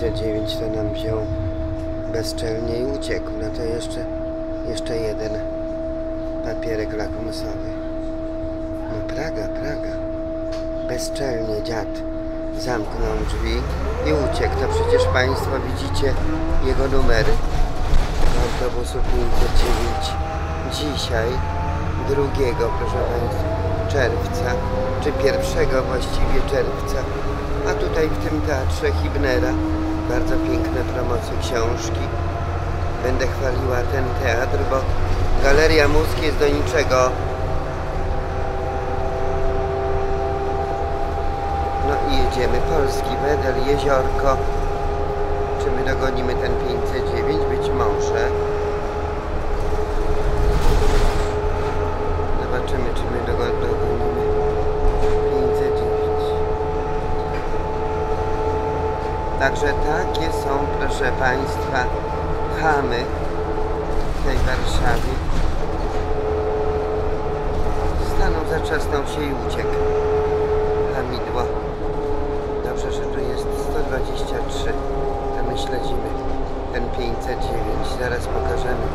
509 to nam wziął bezczelnie i uciekł. No to jeszcze, jeszcze jeden papierek lakmusowy. No Praga, Praga. Bezczelnie dziad zamknął drzwi i uciekł. To przecież Państwo widzicie jego numery. Autobusu 509. Dzisiaj, drugiego, proszę Państwa, czerwca, czy pierwszego właściwie czerwca. A tutaj w tym teatrze Hibnera bardzo piękne promocje książki. Będę chwaliła ten teatr, bo Galeria Mózg jest do niczego. No i jedziemy. Polski Wedel, Jeziorko. Czy my dogonimy ten 509? Być może. Zobaczymy, czy my dogo- dogonimy 509. Także takie są, proszę Państwa, chamy w tej Warszawie. Stanął, zatrzasnął się i uciekł. Hamidło. Dobrze, że tu jest 123. To my śledzimy ten 509. Zaraz pokażemy